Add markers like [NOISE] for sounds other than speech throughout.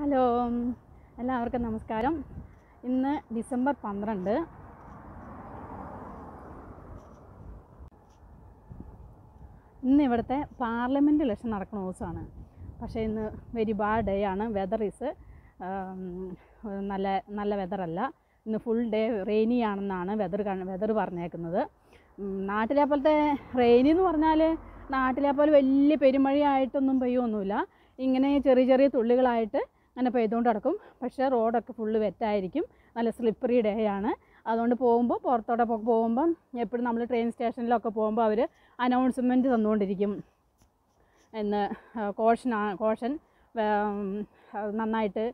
Hello എല്ലാവർക്കും നമസ്കാരം. ഇന്ന് ഡിസംബർ പന്ത്രണ്ട്. ഇന്ന് ഇവിടുത്തെ പാർലമെന്റ് ഇലക്ഷൻ നടക്കുന്ന ദിവസമാണ്. പക്ഷേ ഇന്ന് വെരി ബാഡ് ഡേ ആണ്. വെതർ ഈസ് നല്ല നല്ല വെതറല്ല ഇന്ന് ഫുൾ ഡേ റെയിനി ആണെന്നാണ് വെതർ വെതർ പറഞ്ഞേക്കുന്നത്. നാട്ടിലെ പോലത്തെ റെയിനി എന്ന് പറഞ്ഞാൽ നാട്ടിലെ പോലെ വലിയ പെരുമഴയായിട്ടൊന്നും പെയ്യൊന്നുമില്ല. ഇങ്ങനെ ചെറിയ ചെറിയ തുള്ളികളായിട്ട് അങ്ങനെ പെയ്തുകൊണ്ട് കിടക്കും പക്ഷേ റോഡൊക്കെ ഫുള്ള് വെറ്റായിരിക്കും. നല്ല സ്ലിപ്പറി ഡേ ആണ്. അതുകൊണ്ട് പോകുമ്പോൾ പുറത്തോടെ പോകുമ്പം എപ്പോഴും നമ്മൾ ട്രെയിൻ സ്റ്റേഷനിലൊക്കെ പോകുമ്പോൾ അവർ അനൗൺസ്മെന്റ് തന്നുകൊണ്ടിരിക്കും. എന്ന് കോഷൻ കോഷൻ നന്നായിട്ട്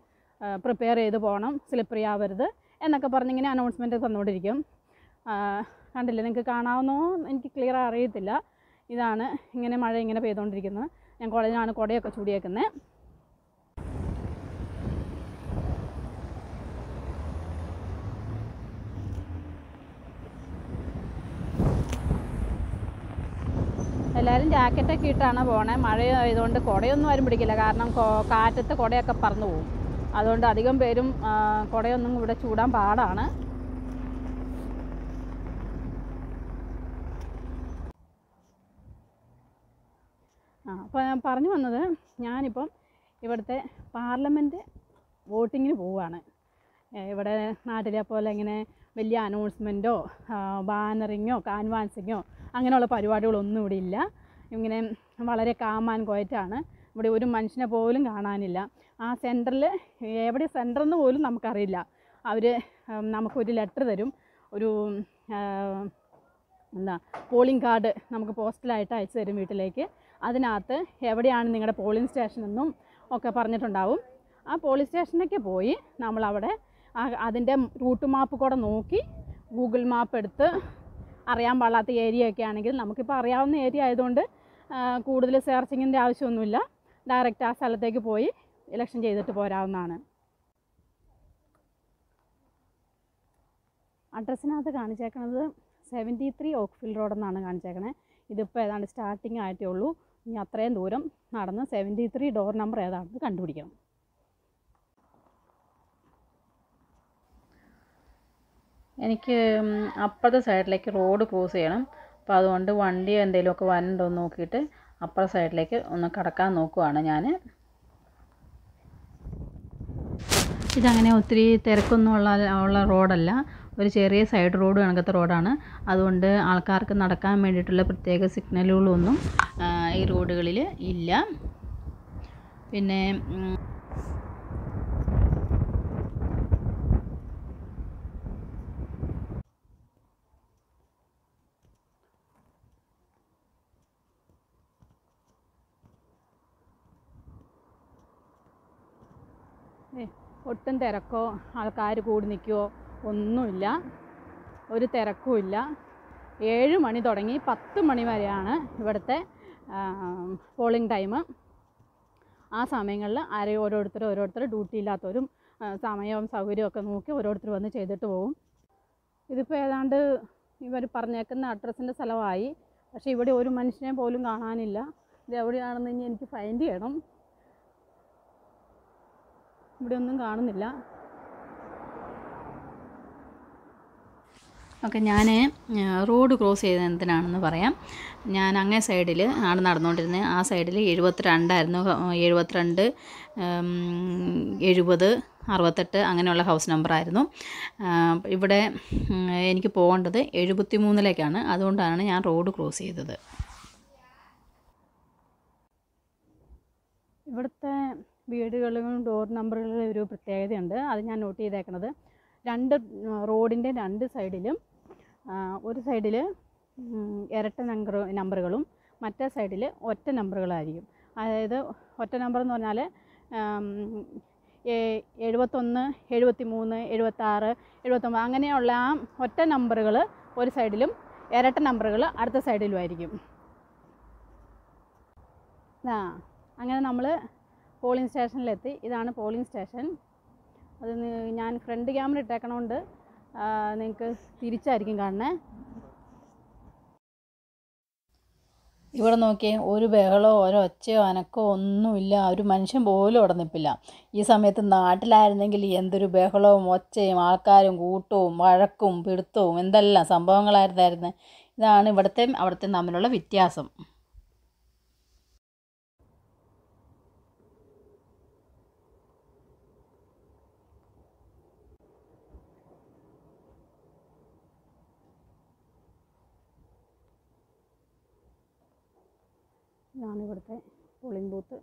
പ്രിപ്പയർ ചെയ്ത് പോകണം സ്ലിപ്പറി ആവരുത് എന്നൊക്കെ പറഞ്ഞിങ്ങനെ അനൗൺസ്മെന്റ് തന്നുകൊണ്ടിരിക്കും. കണ്ടില്ല? നിങ്ങൾക്ക് കാണാവുന്നോ? എനിക്ക് ക്ലിയർ അറിയത്തില്ല. ഇതാണ് ഇങ്ങനെ മഴ ഇങ്ങനെ പെയ്തുകൊണ്ടിരിക്കുന്നത്. ഞാൻ കോളേജിലാണ് കുടയൊക്കെ ചൂടിയേക്കുന്നത് എല്ലാവരും ജാക്കറ്റൊക്കെ ഇട്ടാണ് പോണേ. മഴ ആയതുകൊണ്ട് കുടയൊന്നും ആരും പിടിക്കില്ല. കാരണം കാറ്റത്ത് കുടയൊക്കെ പറന്നു പോകും അതുകൊണ്ട് അധികം പേരും കുടയൊന്നും ഇവിടെ ചൂടാൻ പാടാണ്. ആ അപ്പോൾ ഞാൻ പറഞ്ഞു വന്നത് ഞാനിപ്പം ഇവിടുത്തെ പാർലമെന്റ് വോട്ടിങ്ങിന് പോവുകയാണ് ഇവിടെ നാട്ടിലെ പോലെ ഇങ്ങനെ വലിയ അനൗൺസ്മെന്റോ ബാനറിങ്ങോ കാൻവാൻസിങ്ങോ അങ്ങനെയുള്ള പരിപാടികളൊന്നും ഇവിടെ ഇല്ല. ഇങ്ങനെ വളരെ കാമാൻ കോയറ്റാണ് ഇവിടെ ഒരു മനുഷ്യനെ പോലും കാണാനില്ല. ആ സെന്ററിൽ എവിടെ സെന്ററെന്ന് പോലും നമുക്കറിയില്ല. അവർ നമുക്കൊരു ലെറ്റർ തരും. ഒരു എന്താ പോളിംഗ് കാർഡ് നമുക്ക് പോസ്റ്റലായിട്ട് അയച്ചു തരും വീട്ടിലേക്ക്. അതിനകത്ത് എവിടെയാണ് നിങ്ങളുടെ പോളിംഗ് സ്റ്റേഷൻ എന്നും ഒക്കെ പറഞ്ഞിട്ടുണ്ടാവും. ആ പോളിംഗ് സ്റ്റേഷനൊക്കെ പോയി നമ്മളവിടെ അതിന്റെ റൂട്ട് മാപ്പ് കൂടെ നോക്കി ഗൂഗിൾ മാപ്പ് എടുത്ത് അറിയാൻ പാടാത്ത ഏരിയ ഒക്കെ ആണെങ്കിൽ നമുക്കിപ്പോൾ അറിയാവുന്ന ഏരിയ ആയതുകൊണ്ട് കൂടുതൽ സെർച്ചിങ്ങിന്റെ ആവശ്യമൊന്നുമില്ല. ഡയറക്റ്റ് ആ സ്ഥലത്തേക്ക് പോയി ഇലക്ഷൻ ചെയ്തിട്ട് പോരാവുന്നതാണ്. അഡ്രസ്സിനകത്ത് കാണിച്ചേക്കണത് സെവന്റി ത്രീ ഓക്ഫിൽ റോഡെന്നാണ് കാണിച്ചേക്കണേ. ഇതിപ്പോൾ ഏതാണ്ട് സ്റ്റാർട്ടിങ് ആയിട്ടേ ഉള്ളൂ. ഇനി അത്രയും ദൂരം നടന്ന് സെവന്റി ത്രീ ഡോർ നമ്പർ ഏതാണെന്ന് കണ്ടുപിടിക്കണം. എനിക്ക് അപ്പുറത്തെ സൈഡിലേക്ക് റോഡ് ക്രോസ് ചെയ്യണം. അപ്പോൾ അതുകൊണ്ട് വണ്ടി എന്തെങ്കിലുമൊക്കെ വരണ്ടോ എന്ന് നോക്കിയിട്ട് അപ്പുറത്തെ സൈഡിലേക്ക് ഒന്ന് കടക്കാൻ നോക്കുവാണ് ഞാൻ ഇതങ്ങനെ ഒത്തിരി തിരക്കൊന്നും ഉള്ള ഉള്ള റോഡല്ല. ഒരു ചെറിയ സൈഡ് റോഡ് കണക്കത്തെ റോഡാണ്. അതുകൊണ്ട് ആൾക്കാർക്ക് നടക്കാൻ വേണ്ടിയിട്ടുള്ള പ്രത്യേക സിഗ്നലുകളൊന്നും ഈ റോഡുകളിൽ ഇല്ല. പിന്നെ ഒട്ടും തിരക്കോ ആൾക്കാർ കൂടി നിൽക്കുകയോ ഒന്നുമില്ല. ഒരു തിരക്കുമില്ല ഏഴ് മണി തുടങ്ങി പത്ത് മണി വരെയാണ് ഇവിടുത്തെ പോളിംഗ് ടൈം. ആ സമയങ്ങളിൽ ആരെയും ഓരോരുത്തർ ഓരോരുത്തർ ഡ്യൂട്ടി ഇല്ലാത്തവരും സമയവും സൗകര്യവും ഒക്കെ നോക്കി ഓരോരുത്തർ വന്ന് ചെയ്തിട്ട് പോകും. ഇതിപ്പോൾ ഏതാണ്ട് ഇവർ പറഞ്ഞേക്കുന്ന അഡ്രസ്സിന്റെ സ്ഥലമായി. പക്ഷേ ഇവിടെ ഒരു മനുഷ്യനെ പോലും കാണാനില്ല. ഇത് എവിടെയാണെന്ന് ഇനി എനിക്ക് ഫൈൻഡ് ചെയ്യണം. ഇവിടെ ഒന്നും കാണുന്നില്ല. ഓക്കെ ഞാൻ റോഡ് ക്രോസ് ചെയ്തത് എന്തിനാണെന്ന് പറയാം. ഞാൻ അങ്ങേ സൈഡിൽ ആണ് നടന്നുകൊണ്ടിരുന്നത്. ആ സൈഡിൽ എഴുപത്തിരണ്ടായിരുന്നു. എഴുപത്തിരണ്ട് എഴുപത് അറുപത്തെട്ട് അങ്ങനെയുള്ള ഹൗസ് നമ്പറായിരുന്നു. ഇവിടെ എനിക്ക് പോകേണ്ടത് എഴുപത്തി മൂന്നിലേക്കാണ് അതുകൊണ്ടാണ് ഞാൻ റോഡ് ക്രോസ് ചെയ്തത്. ഇവിടുത്തെ വീടുകളിലും ഡോർ നമ്പറുകളിലും ഒരു പ്രത്യേകതയുണ്ട്. അത് ഞാൻ നോട്ട് ചെയ്തേക്കണത്. രണ്ട് റോഡിന്റെ രണ്ട് സൈഡിലും ഒരു സൈഡിൽ ഇരട്ട നമ്പർ നമ്പറുകളും മറ്റേ സൈഡിൽ ഒറ്റ നമ്പറുകളായിരിക്കും അതായത് ഒറ്റ നമ്പർ എന്ന് പറഞ്ഞാൽ എഴുപത്തൊന്ന് എഴുപത്തി മൂന്ന് എഴുപത്താറ് എഴുപത്തൊമ്പത് അങ്ങനെയുള്ള ആ ഒറ്റ നമ്പറുകൾ ഒരു സൈഡിലും ഇരട്ട നമ്പറുകൾ അടുത്ത സൈഡിലുമായിരിക്കും ആ അങ്ങനെ നമ്മൾ പോളിംഗ് സ്റ്റേഷനിലെത്തി. ഇതാണ് പോളിംഗ് സ്റ്റേഷൻ. അത് ഞാൻ ഫ്രണ്ട് ക്യാമറ ഇട്ടേക്കണോണ്ട് നിങ്ങൾക്ക് തിരിച്ചായിരിക്കും കാണുന്നത് ഇവിടെ നോക്കിയേ ഒരു ബഹളോ ഒരു ഒച്ചയോ അനക്കോ ഒന്നുമില്ല. ഒരു മനുഷ്യൻ പോലും അവിടെ നിൽപ്പില്ല ഈ സമയത്ത് നാട്ടിലായിരുന്നെങ്കിൽ എന്തൊരു ബഹളവും ഒച്ചയും ആൾക്കാരും കൂട്ടവും വഴക്കും പിടുത്തവും എന്തെല്ലാം സംഭവങ്ങളായിരുന്നായിരുന്നു. ഇതാണ് ഇവിടുത്തെ അവിടുത്തെ തമ്മിലുള്ള വ്യത്യാസം. ഇതാണ് ഇവിടുത്തെ പോളിംഗ് ബൂത്ത്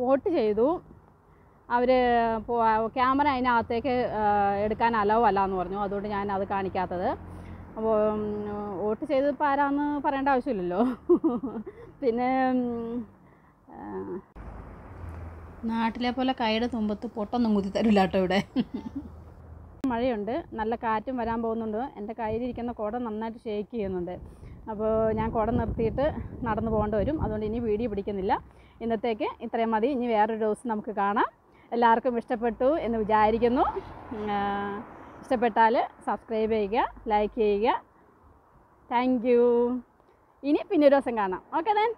വോട്ട് ചെയ്തു. അവർ ക്യാമറ അതിനകത്തേക്ക് എടുക്കാൻ അലവ് അല്ല എന്ന് പറഞ്ഞു. അതുകൊണ്ട് ഞാൻ അത് കാണിക്കാത്തത് അപ്പോൾ വോട്ട് ചെയ്തപ്പോൾ ആരാന്ന് പറയേണ്ട ആവശ്യമില്ലല്ലോ. [LAUGHS] പിന്നെ നാട്ടിലെ പോലെ കൈയുടെ തുമ്പത്ത് പൊട്ടൊന്നും കുത്തി തരില്ല കേട്ടോ ഇവിടെ. മഴയുണ്ട്. നല്ല കാറ്റും വരാൻ പോകുന്നുണ്ട്. എന്റെ കയ്യിലിരിക്കുന്ന കുട നന്നായിട്ട് ഷേക്ക് ചെയ്യുന്നുണ്ട്. അപ്പോൾ ഞാൻ കുട നിർത്തിയിട്ട് നടന്നു പോകേണ്ടി വരും. അതുകൊണ്ട് ഇനി വീഡിയോ പിടിക്കുന്നില്ല. ഇന്നത്തേക്ക് ഇത്രയും മതി. ഇനി വേറൊരു ദിവസം നമുക്ക് കാണാം. എല്ലാവർക്കും ഇഷ്ടപ്പെട്ടു എന്ന് വിചാരിക്കുന്നു. ഇഷ്ടപ്പെട്ടാൽ സബ്സ്ക്രൈബ് ചെയ്യുക ലൈക്ക് ചെയ്യുക. താങ്ക് ഇനി പിന്നെ ഒരു ദിവസം കാണാം. Okay then